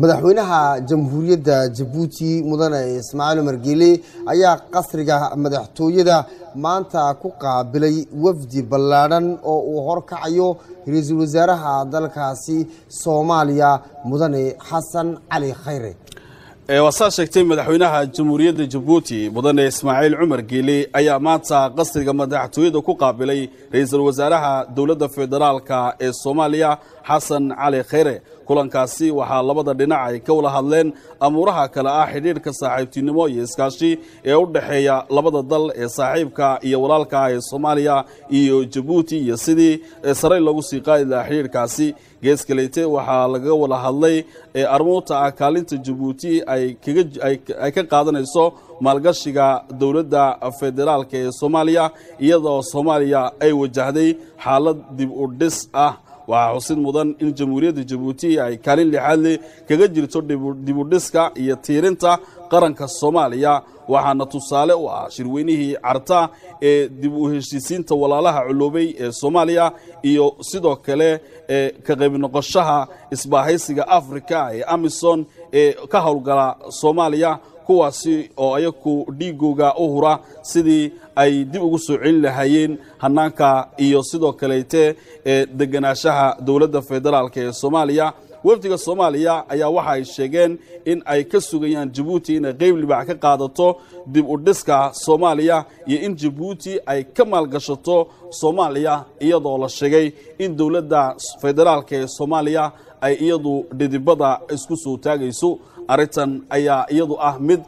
madaxweynaha jamhuuriyadda jabuuti mudane ismaaciil umar geele ayaa qasriga madaxtooyada maanta ku qaabilay wafdi ballaadhan oo uu horkacayo ra'iisul wasaaraha dalkaasi soomaaliya mudane xasan cali khayre waasaa sheegtay madaxweynaha jamhuuriyadda jabuuti mudane ismaaciil cumar geele ayaa maanta qasriga madaxtooyada ku qaabilay ra'iisul wasaaraha dowladda federaalka ee soomaaliya xasan cali khayre kulankaasi waxaa labada dhinac ay ka wada hadleen amuuraha kale ah xidhiidhka saaxiibtinimo iyo iskaashi ee u dhexeeya labada dal ee saaxiibka iyo walaalka ah ee soomaaliya iyo jabuuti iyo sidii sarey loogu sii qaadi lahaa xidhiidhkaasi. Gees waxaa laga wada hadlay armuurta ah kaalinta jabuuti ay ka qaadanayso maalgashiga dowladda federaalka ee soomaaliya iyadoo soomaaliya ay wajahday xaalad dib u dhis ah. Waxaa xusid mudan in jamhuuriyadda jabuuti ay kaalin lixaadle kaga jirto dibudhiska iyo tiirinta qaranka soomaaliya. Waxaana tusaale u ah shirweynihii carta ee dib u heshiisiinta walaalaha culoobay ee soomaaliya iyo sidoo kale ka qayb noqoshaha isbaahaysiga afrika ee amison ee ka howlgala soomaaliya kuwaasi oo ayaku dhiigooga u hura sidii ay dib ugu soo celin lahaayeen hanaanka iyo sidoo kaleyte ee deganaanshaha dowladda federaalk ee soomaaliya wafdiga soomaaliya ayaa waxa ay sheegeen in ay ka sugayaan jabuuti inay qeyb libax ka qaadato dib u dhiska soomaaliya iyo in jabuuti ay ka maalgashato soomaaliya iyadoo la sheegay in dowladda federaalk ee soomaaliya ay iyadu dhidibada isku soo taagayso arrintan ayaa iyadu ah mid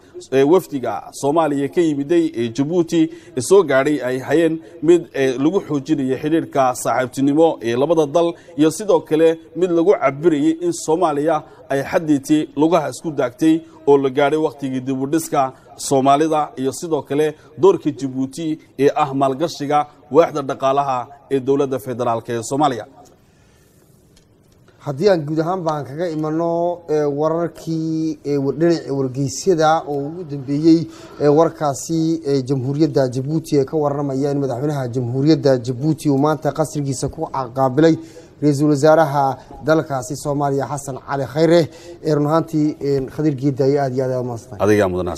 wafdiga soomaaliya ka yimiday ee jabuuti soo gaadhay ay hayeen mid lagu xoojinaya xidhiidhka saaxiibtinimo ee labada dal iyo sidoo kale mid lagu cabirayay in soomaaliya ay xadiitii lugaha isku daagtay oo la gaadhay wakhtigii dibudhiska soomaalida iyo sidoo kale doorka jabuuti ee ah maalgashiga waaxda dhaqaalaha ee dowladda federaalk ee soomaaliya haddii aan guud ahaan baan kaga imano wararkii dhinaca wargeysyada oo ugu dambeeyey warkaasi jamhuuriyadda jabuuti ee ka waramaya in madaxweynaha jamhuuriyadda jabuuti uu maanta qasrigiisa ku qaabilay ra'iisul wasaaraha dalkaasi soomaaliya xasan cali khayre ee run ahaantii khadiir geedaayo aad iyo aad maasnay adigaa mudan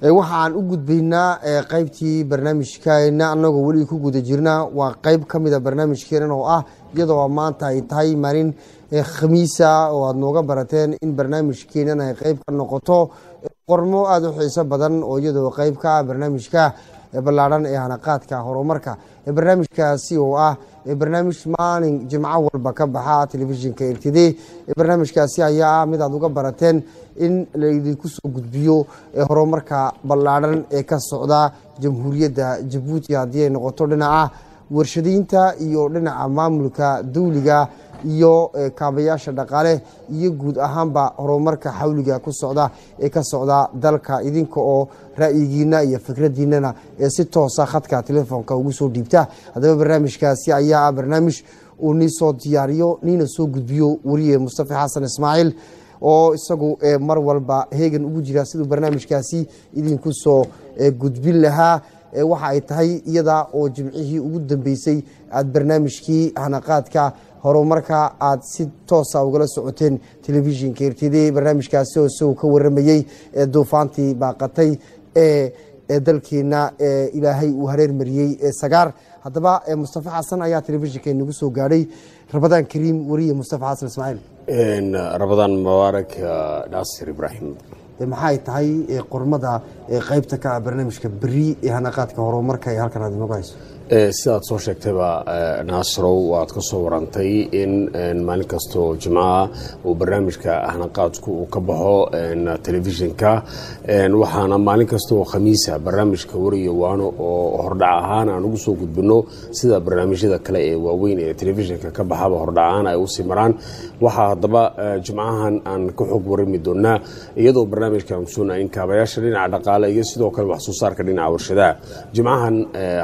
waxaan u gudbaynaa qaybtii barnaamijkeena anagoo weli ku guda jirna waa qayb ka mida barnaamijkeenan oo ah iyadoo maanta ay tahay maalin khamiisa oo aada nooga barateen in barnaamijkeenan ay qayb ka noqoto. Qormo aada u xiiso badan oo iyadoo qayb ka ah barnaamijka ballaadhan ee hanaqaadka horumarka barnaamijkaasi oo ah barnaamij maalin jimco walba ka baxa telefishinka r t d. Barnaamijkaasi ayaa ah mid aad uga barateen in laydinku soo gudbiyo horumarka ballaadhan ee ka socda jamhuuriyadda jabuuti. Haddii ay noqoto dhinaca warshadaynta iyo dhinaca maamulka dawliga iyo kaabayaasha dhaqaale iyo guud ahaanba horumarka xawliga ku socda ee ka socda dalka. Idinka oo ra'yigiina iyo fikradiinana ee si toosa khadka telefoonka ugu soo dhiibta. Haddaba barnaamijkaasi ayaa ah barnaamij uu nii soo diyaariyo niina soo gudbiyo wariye mustafa xasan ismaaciil oo isagu mar walba heegan ugu jira siduu barnaamijkaasi idinku soo gudbin lahaa. Waxa ay tahay iyada oo jimcihii ugu dambeysay aada barnaamijkii hanaqaadka horumarka aada si toosa ugala socoteen telefishinka d. Barnaamijkaasi oo isagoo ka waramayey ee duufaantii baaqatay ee dalkeena ilaahay uu hareer mariyey ee sagaar. Haddaba mustafa xasan ayaa telefishinka inagu soo gaadhay rabadaan kariim wariye mustafa xasan ismaaciil. Rabadaan mubaarak naasir ibraahim. Maxay tahay qormada qaybta ka ah barnaamijka beri ee hanaqaadka horumarka ee halkan aad inagu hayso sidaad soo sheegtayba naasirow waad ka soo warantay in maalin kastoo jimcaha uu barnaamijka hanaqaadku uu ka baxo telefishinka waxaana maalin kastaoo khamiisa barnaamijka wariyo waano oo hordhac ahaan aan ugu soo gudbino sida barnaamijyada kale ee waaweyn ee telefishinka ka baxaba hordhac ahaan ay u sii maraan waxaa haddaba jimcahan aan ka xog warami doonaa iyadoo barnaamijkan suna in kaabayaasha dhinaca dhaqaale iyo sidoo kale wax soo saarka dhinaca warshadaha jimcahan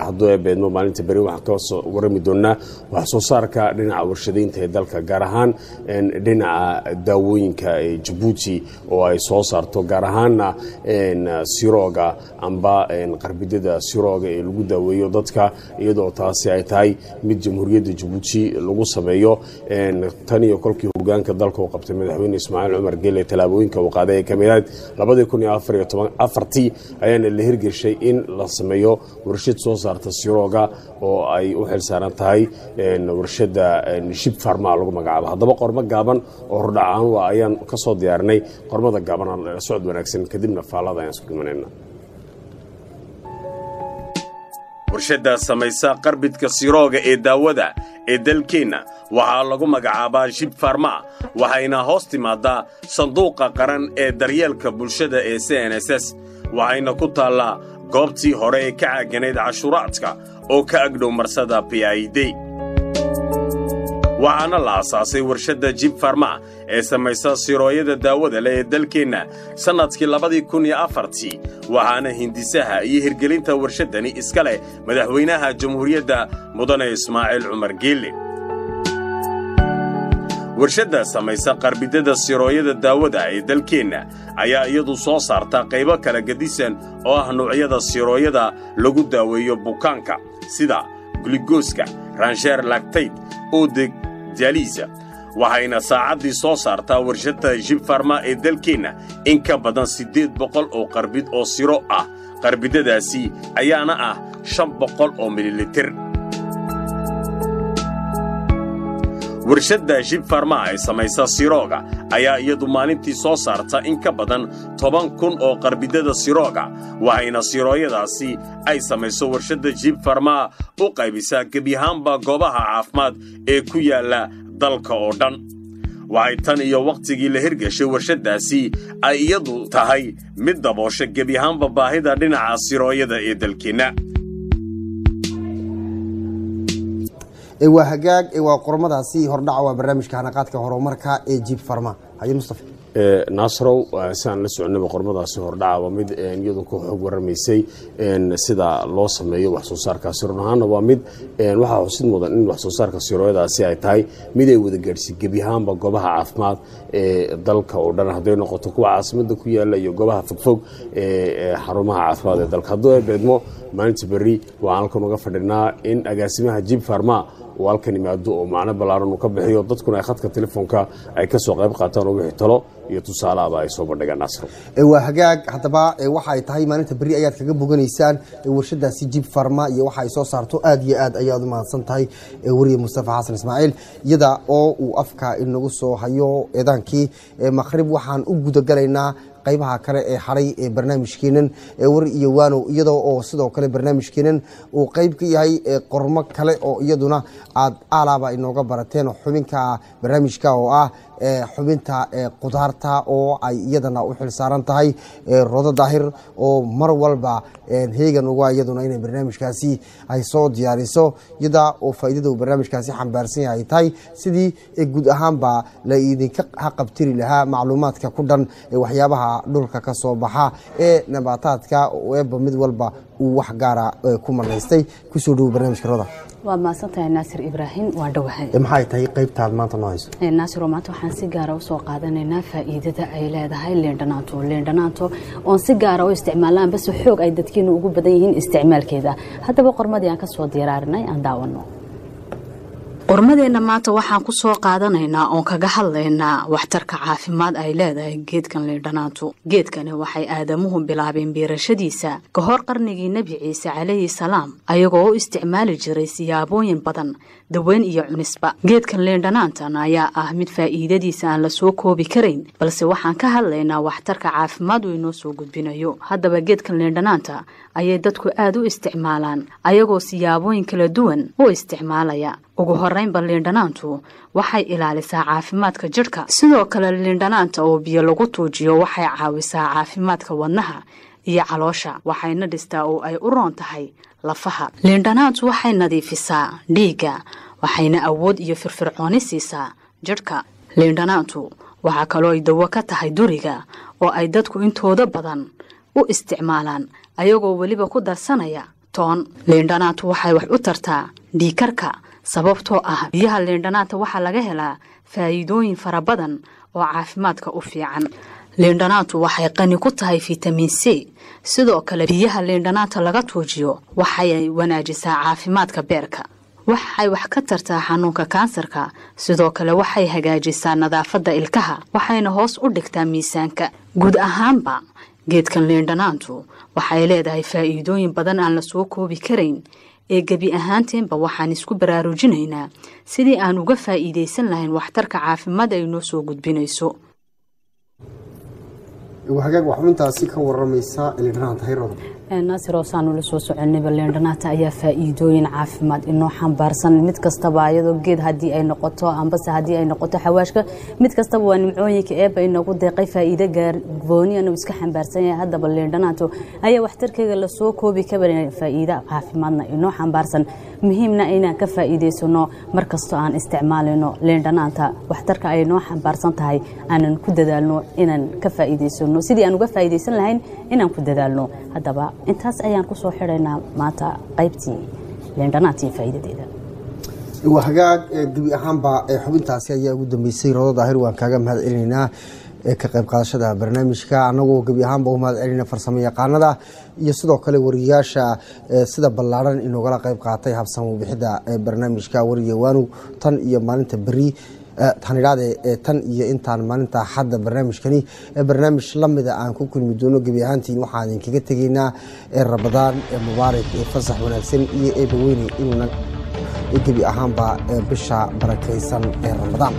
hadduu maalinta beri waxaan ka warami doonaa wax soo saarka dhinaca warshadaynta ee dalka gaar ahaan dhinaca daawooyinka ee jabuuti oo ay soo saarto gaar ahaanna sirooga amba qarbidada sirooga ee lagu daaweeyo dadka iyadoo taasi ay tahay mid jamhuuriyadda jabuuti lagu sameeyo. Tan iyo kolkii hogaanka dalka uu qabtay madaxweyne ismaaciil cumar geele tallaabooyinka uu qaaday labadii kun iyo afar iyo toban afartii ayaana la hirgeshay in la sameeyo warshad soo saarta sirooga oo ay u xilsaaran tahay warshadda shib farma lagu magacaabo. Haddaba qormo gaaban oo hordhacaan waa ayaan ka soo diyaarinay qormada gaaban la socod wanaagsan kadibna faallada ayaan isku dhimanayna warshadda samaysa qarbidka sirooga ee daawada ee dalkeenna waxaa lagu magacaabaa shib farma waxayna hoos timaadaa sanduuqa qaran ee daryeelka bulshada ee c n s s. Waxayna ku taallaa goobtii hore ee ka caaganayd cashuuraadka oo ka agdhow marsada bid waxaana la asaasay warshadda jib farma ee samaysa sirooyada daawada leh ee dalkeenna sannadkii labadii kun iyo afartii waxaana hindisaha iyo hirgelinta warshaddani iska leh madaxweynaha jamhuuriyadda mudane ismaaciil cumar geelle warshadda samaysa qarbidada sirooyada daawada ee dalkeenna ayaa iyadu soo saarta qaybo kala gedisan oo ah nuucyada sirooyada lagu daaweeyo bukaanka sida gligooska ransheer lagtayd oodeg dialiisa waxayna saacaddii soo saartaa warshadda jibfarma ee dalkeenna in ka badan siddeed boqol oo qarbid oo siro ah. Qarbidadaasi ayaana ah shan boqol oo mililitir warshadda jibfarma ee samaysa sirooga. Ayaa iyadu maalintii soo saarta in ka badan toban kun oo qarbidada sirooga waxayna sirooyadaasi ay samayso warshadda jibfarma u qaybisaa gebiyahaanba goobaha caafimaad ee ku yaalla dalka oo dhan. Waxay tan iyo wakhtigii la hirgashay warshaddaasi ay iyadu tahay mid daboosha gebiyahaanba baahida dhinaca sirooyada ee dalkeenna waa hagaag waa qormadaasi hordhaca waa barnaamijka hanaqaadka horumarka ee jib farma. Haye mustafa. Naasrow siaan la soconaba qormadaasi hordhaca waa mid iyadu ku xog waramaysay sida loo sameeyo wax soo saarkaasi run ahaanna waa mid waxaa xusid mudan in wax soo saarka sirooyadaasi ay tahay mid ay wada gaadhsiy gebiyahaanba goobaha caafimaad ee dalka oo dhan. Hadday noqoto kuwa caasimada ku yaalla iyo goobaha fogfog ee xarumaha caafimaad ee dalka. Hadduu beedmo maalinta berri waxaan halkan uga fadhinaa in agaasimaha jib farma uu halkan yimaado oo macno ballaaran uu ka bixiyo. Dadkuna ay khadka telefoonka ay ka soo qayb qaataan oo wixii talo iyo tusaaleaba ay soo bandhigaan nasro waa hagaag. Haddaba waxa ay tahay maalinta berri ayaad kaga boganaysaan. Warshadaasi jib farma iyo waxa ay soo saarto aad iyo aad ayaad u mahadsan tahay weriye mustafa xasan ismaaciil iyada oo uu afka inagu soo hayo eedaankii maqrib waxaan u gudagalaynaa qaybaha kale ee xaray ee barnaamijkeenan war iyo waanow iyadoo oo sidoo kale barnaamijkeenan uu qayb ka yahay qormo kale oo iyaduna aad aalaaba inooga barateen xubinka barnaamijka oo ah xubinta qudaarta oo ay iyadana u xilsaaran tahay rodo daahir oo mar walba heegan uga iyaduna inay barnaamijkaasi ay soo diyaariso iyada oo faa'iidada uu barnaamijkaasi xambaarsan yahay tahay sidii guud ahaanba la idinka haqabtiri lahaa macluumaadka ku dhan waxyaabaha dhulka ka soo baxa ee nabaataadka eeba mid walba uu wax gaara ku manaystay. Kusoo dhowo barnaamijka roda maxay tahay qaybtaad maanta noo hayso naasiro maanta waxaan si gaara usoo qaadanaynaa faa'iidada ay leedahay leendhanaanto leendhanaanto oon si gaara u isticmaalnaan base xoog ay dadkiinu ugu badan yihiin isticmaalkeeda haddaba qormadii aan ka soo diyaarinay aan daawano qormadeenna maanta waxaan ku soo qaadanaynaa oon kaga hadlaynaa waxtarka caafimaad ay leedahay geedkan leendhanaantu geedkani waxay aadamuhu bilaabeen beerashadiisa ka hor qarnigii nebi ciise calayhi salaam ayagoo u isticmaali jiray siyaabooyin badan daweyn iyo cunisba. Geedkan leendhanaantan ayaa ah mid faa'iidadiisa aan la soo koobi karayn balse waxaan ka hadlaynaa waxtarka caafimaad uu inoo soo gudbinayo. Haddaba geedkan leendhanaanta ayay dadku aad u isticmaalaan ayagoo siyaabooyin kala duwan u isticmaalaya. Ugu horeynba liindhanaantu waxay ilaalisaa caafimaadka jidhka. Sidoo kale liindhanaanta oo biyo lagu tuujiyo waxay caawisaa caafimaadka wadnaha iyo caloosha waxayna dhistaa oo ay u roon tahay lafaha. Liindhanaantu waxay nadiifisaa dhiigga waxayna awood iyo firfircooni siisaa jidhka. Liindhanaantu waxaa kaloo ay dawo ka tahay duriga oo ay dadku intooda badan u isticmaalaan ayagoo weliba ku darsanaya toon. Liindhanaantu waxay wax u tartaa dhiikarka sababtoo ah biyaha liindhanaanta waxaa laga helaa faa'iidooyin fara badan oo caafimaadka u fiican liindhanaantu waxay qani ku tahay fitamiin c. Sidoo kale biyaha liindhanaanta laga tuujiyo waxay wanaajisaa caafimaadka beerka. Waxay wax ka tartaa xanuunka kansarka sidoo kale waxay hagaajisaa nadaafadda ilkaha waxayna hoos u dhigtaa miisaanka. Guud ahaanba geedkan liindhanaantu waxay leedahay faa'iidooyin badan aan la soo koobi karayn. Ee gebi ahaanteenba waxaan isku baraarujinaynaa sidii aan uga faa'iidaysan lahayn waxtarka caafimaad ay noo soo gudbinayso hagaag waxbintaasi ka waramaysa liindhanaanta hayrooda naasir oosaanu la soo soconayba leendhanaata ayaa faa'iidooyin caafimaad inoo xambaarsan. Mid kastaba ayadoo geed haddii ay noqoto ambase haddii ay noqoto xawaashka mid kastaba waa nimcooyinka eeba inoogu deeqay faa'iido gaargooniyan uu iska xambaarsan yahay haddaba leendhanaanto ayaa waxtarkeeda la soo koobi kabarin faa'iido caafimaadna inoo xambaarsan. Muhiimna inaan ka faa'iidaysano markastoo aan isticmaalino leendhanaanta waxtarka ay noo xambaarsan tahay aanan ku dadaalno inaan ka faa'iidaysano sidii aan uga faa'iidaysan lahayn inaan ku dadaalno haddaba intaas ayaan ku soo xidhaynaa maanta qaybtii leendhanaantii faa'iidadeeda. Waa hagaag gebi ahaanba xubintaasi ayaa ugu dambeysay. Rodo daahir waan kaaga mahad celinaynaa ka qayb qaadashada barnaamijka. Annagoo gebi ahaanba u mahad celinayna farsamo yaqaanada iyo sidoo kale wariyaasha sida ballaaran inoogala qayb qaatay habsamo bixidda barnaamijka. Wariyawaanu tan iyo maalinta beri tanidhaade tan iyo intaan maalinta xadda barnaamijkani. Barnaamij lamida aan ku kulmi doono gebi ahaantiin waxaan idinkaga tegaynaa rabadaan mubaarak fasax wanaagsan iyo eebaweyne inuuna gebi ahaanba bisha barakaysan ee ramadaan